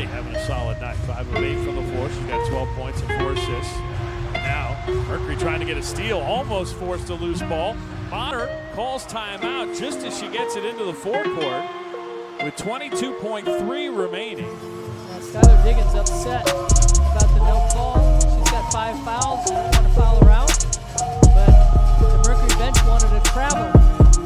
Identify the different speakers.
Speaker 1: already having a solid night. 5 of 8 from the floor. She's got 12 points and 4 assists. Now, Mercury trying to get a steal, almost forced a loose ball. Bonner calls timeout just as she gets it into the forecourt with 22.3 remaining.
Speaker 2: Skylar Diggins upset.